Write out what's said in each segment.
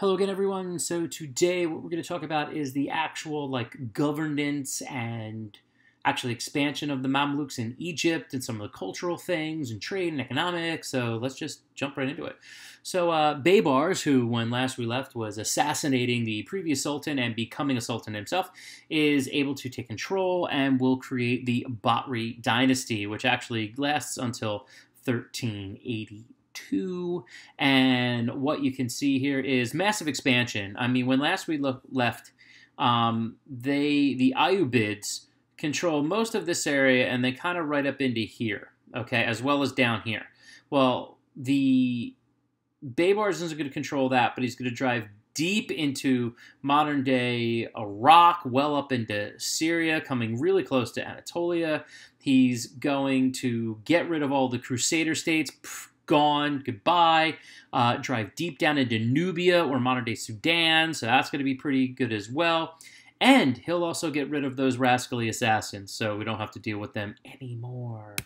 Hello again, everyone. So today, what we're going to talk about is the actual like governance and actually expansion of the Mamluks in Egypt and some of the cultural things and trade and economics. So let's just jump right into it. So uh, Baybars, who when last we left was assassinating the previous sultan and becoming a sultan himself, is able to take control and will create the Bahri dynasty, which actually lasts until 1380 two. And what you can see here is massive expansion. I mean, when last we look, left, um, they the Ayyubids control most of this area, and they kind of right up into here, okay, as well as down here. Well, the Baybars isn't going to control that, but he's going to drive deep into modern day Iraq, well up into Syria, coming really close to Anatolia. He's going to get rid of all the Crusader states, gone, goodbye. Uh, drive deep down into Nubia or modern day Sudan, so that's going to be pretty good as well. And he'll also get rid of those rascally assassins, so we don't have to deal with them anymore.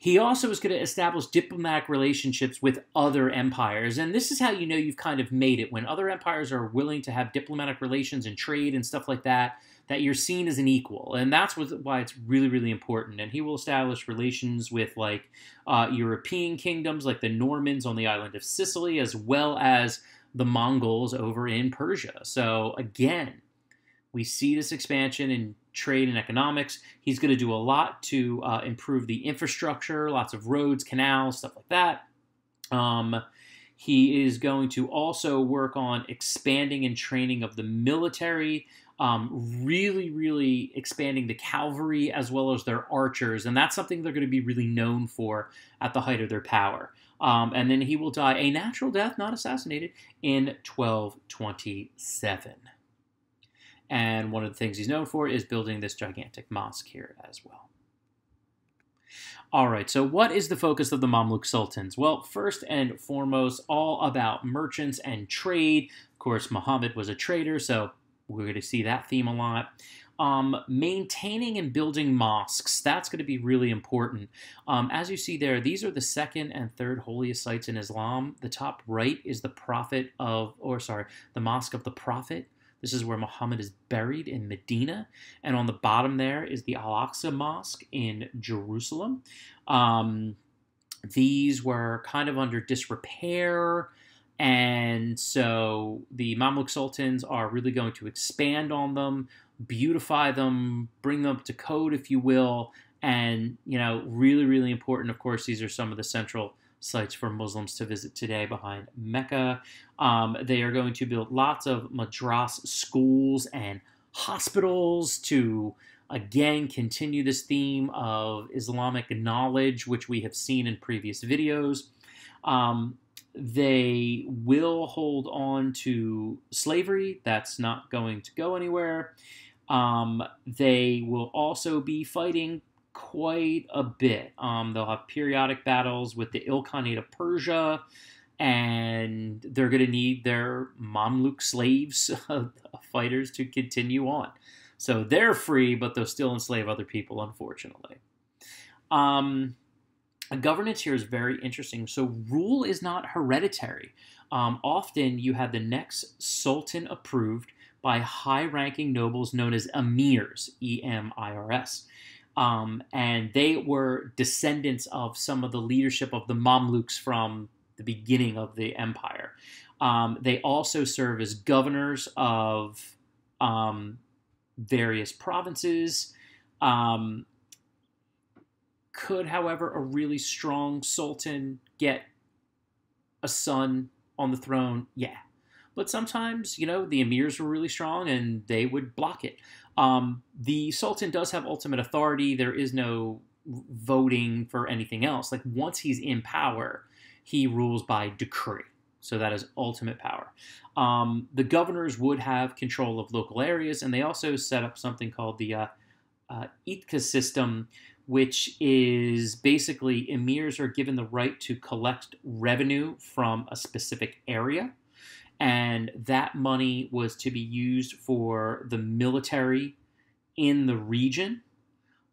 He also is going to establish diplomatic relationships with other empires. And this is how you know you've kind of made it. When other empires are willing to have diplomatic relations and trade and stuff like that, that you're seen as an equal. And that's why it's really, really important. And he will establish relations with like uh, European kingdoms, like the Normans on the island of Sicily, as well as the Mongols over in Persia. So again, we see this expansion in trade and economics. He's going to do a lot to uh, improve the infrastructure, lots of roads, canals, stuff like that. Um, he is going to also work on expanding and training of the military, um, really, really expanding the cavalry as well as their archers. And that's something they're going to be really known for at the height of their power. Um, and then he will die a natural death, not assassinated, in 1227. And one of the things he's known for is building this gigantic mosque here as well. All right, so what is the focus of the Mamluk sultans? Well, first and foremost, all about merchants and trade. Of course, Muhammad was a trader, so we're going to see that theme a lot. Um, maintaining and building mosques, that's going to be really important. Um, as you see there, these are the second and third holiest sites in Islam. The top right is the Prophet of, or sorry, the Mosque of the Prophet. This is where Muhammad is buried in Medina. And on the bottom there is the Al Aqsa Mosque in Jerusalem. Um, these were kind of under disrepair. And so the Mamluk sultans are really going to expand on them, beautify them, bring them up to code, if you will. And, you know, really, really important. Of course, these are some of the central sites for Muslims to visit today behind Mecca. Um, they are going to build lots of madras schools and hospitals to again continue this theme of Islamic knowledge, which we have seen in previous videos. Um, they will hold on to slavery. That's not going to go anywhere. Um, they will also be fighting quite a bit. Um, they'll have periodic battles with the Ilkhanate of Persia, and they're going to need their Mamluk slaves, fighters, to continue on. So they're free, but they'll still enslave other people, unfortunately. Um, governance here is very interesting. So rule is not hereditary. Um, often you have the next sultan approved by high ranking nobles known as emirs, E M I R S. Um, and they were descendants of some of the leadership of the Mamluks from the beginning of the empire. Um, they also serve as governors of um, various provinces. Um, could, however, a really strong sultan get a son on the throne? Yeah. But sometimes, you know, the emirs were really strong and they would block it. Um, the Sultan does have ultimate authority. There is no voting for anything else. Like once he's in power, he rules by decree. So that is ultimate power. Um, the governors would have control of local areas, and they also set up something called the uh, uh, Iqta system, which is basically emirs are given the right to collect revenue from a specific area and that money was to be used for the military in the region.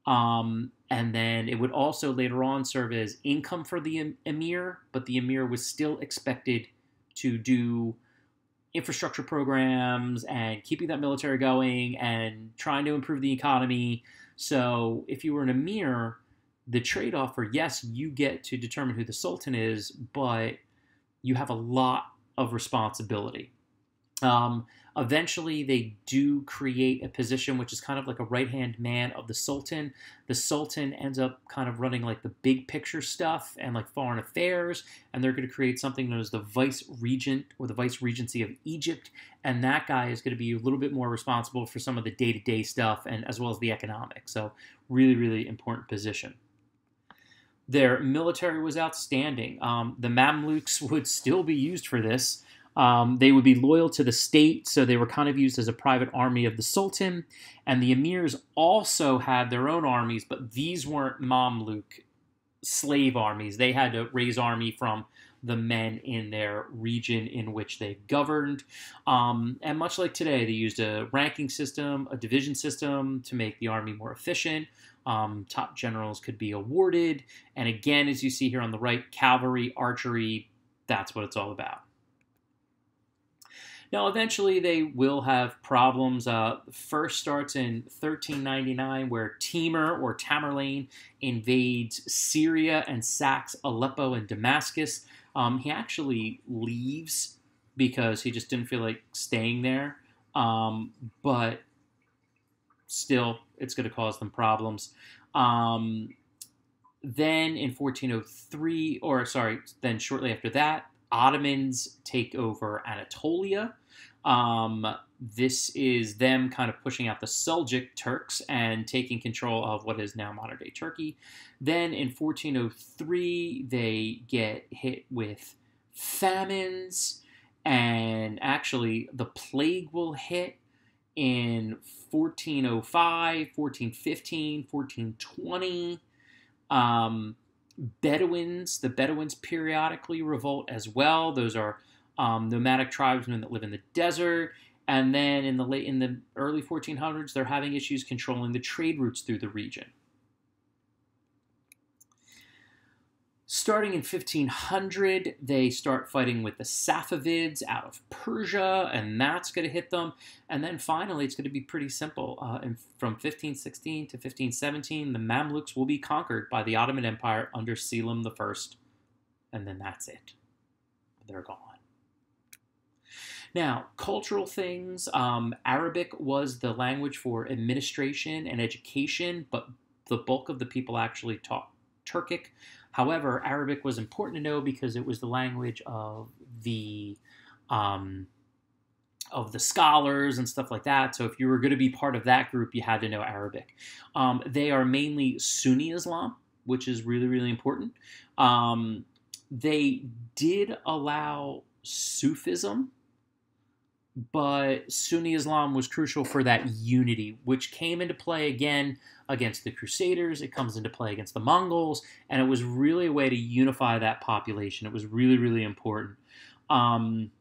Um, and then it would also later on serve as income for the emir, but the emir was still expected to do infrastructure programs and keeping that military going and trying to improve the economy. So if you were an emir, the trade off for yes, you get to determine who the sultan is, but you have a lot of responsibility. Um, eventually, they do create a position which is kind of like a right hand man of the Sultan. The Sultan ends up kind of running like the big picture stuff and like foreign affairs, and they're going to create something known as the Vice Regent or the Vice Regency of Egypt. And that guy is going to be a little bit more responsible for some of the day to day stuff and as well as the economics. So, really, really important position. Their military was outstanding. Um, the Mamluks would still be used for this. Um, they would be loyal to the state, so they were kind of used as a private army of the Sultan. And the emirs also had their own armies, but these weren't Mamluk slave armies. They had to raise army from the men in their region in which they governed. Um, and much like today, they used a ranking system, a division system to make the army more efficient. Um, top generals could be awarded. And again, as you see here on the right, cavalry, archery, that's what it's all about. Now, eventually, they will have problems. Uh, first starts in 1399, where Timur or Tamerlane invades Syria and sacks Aleppo and Damascus. Um, he actually leaves because he just didn't feel like staying there. Um, but still, it's going to cause them problems. Um, then in 1403, or sorry, then shortly after that, Ottomans take over Anatolia. Um, this is them kind of pushing out the Seljuk Turks and taking control of what is now modern day Turkey. Then in 1403, they get hit with famines, and actually, the plague will hit in 1405, 1415, 1420. Um, Bedouins, the Bedouins periodically revolt as well. Those are um, nomadic tribesmen that live in the desert. And then in the late in the early 1400s, they're having issues controlling the trade routes through the region. Starting in 1500, they start fighting with the Safavids out of Persia, and that's going to hit them. And then finally, it's going to be pretty simple. Uh, from 1516 to 1517, the Mamluks will be conquered by the Ottoman Empire under Selim I, and then that's it. They're gone. Now, cultural things. Um, Arabic was the language for administration and education, but the bulk of the people actually taught Turkic. However, Arabic was important to know because it was the language of the um, of the scholars and stuff like that. So if you were going to be part of that group, you had to know Arabic. Um, they are mainly Sunni Islam, which is really really important. Um, they did allow Sufism but Sunni Islam was crucial for that unity, which came into play again against the Crusaders. It comes into play against the Mongols, and it was really a way to unify that population. It was really, really important. Um,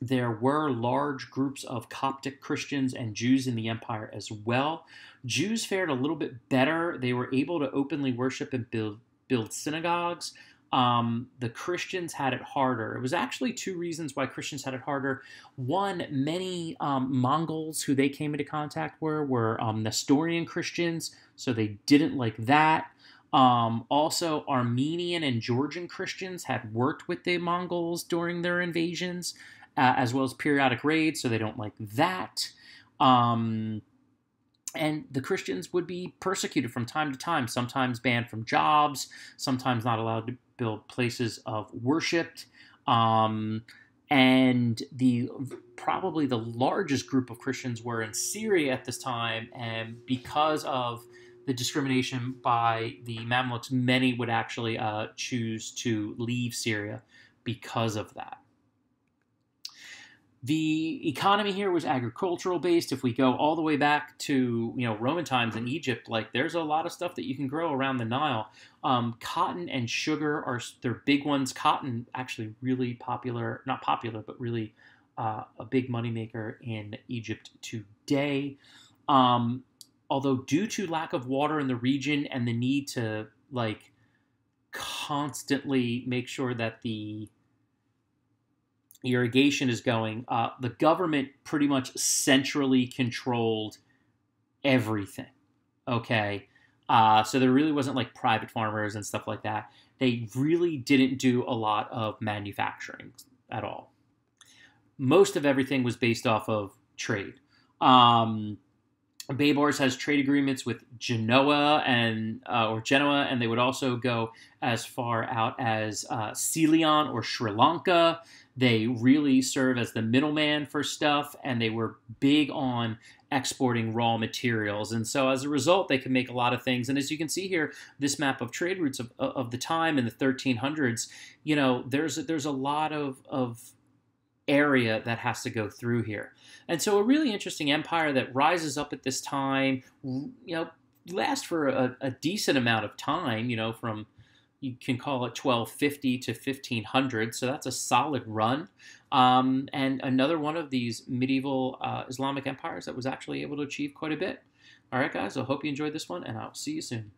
there were large groups of Coptic Christians and Jews in the empire as well. Jews fared a little bit better. They were able to openly worship and build build synagogues, um, the Christians had it harder. It was actually two reasons why Christians had it harder. One, many um, Mongols who they came into contact were were um, Nestorian Christians, so they didn't like that. Um, also, Armenian and Georgian Christians had worked with the Mongols during their invasions, uh, as well as periodic raids, so they don't like that. And the Christians would be persecuted from time to time, sometimes banned from jobs, sometimes not allowed to build places of worship. Um, and the probably the largest group of Christians were in Syria at this time, and because of the discrimination by the Mamluks, many would actually uh, choose to leave Syria because of that. The economy here was agricultural based. If we go all the way back to you know Roman times in Egypt, like there's a lot of stuff that you can grow around the Nile. Um, cotton and sugar are they're big ones. Cotton actually really popular, not popular, but really uh, a big moneymaker in Egypt today. Um, although due to lack of water in the region and the need to like constantly make sure that the irrigation is going, uh, the government pretty much centrally controlled everything. Okay. Uh, so there really wasn't like private farmers and stuff like that. They really didn't do a lot of manufacturing at all. Most of everything was based off of trade. Um, Baybars has trade agreements with Genoa and uh, or Genoa, and they would also go as far out as uh, Ceylon or Sri Lanka. They really serve as the middleman for stuff, and they were big on exporting raw materials. And so, as a result, they could make a lot of things. And as you can see here, this map of trade routes of, of the time in the 1300s, you know, there's there's a lot of of area that has to go through here. And so a really interesting empire that rises up at this time, you know, lasts for a, a decent amount of time, you know, from you can call it 1250 to 1500, so that's a solid run. Um, and another one of these medieval uh, Islamic empires that was actually able to achieve quite a bit. All right, guys, I hope you enjoyed this one, and I'll see you soon.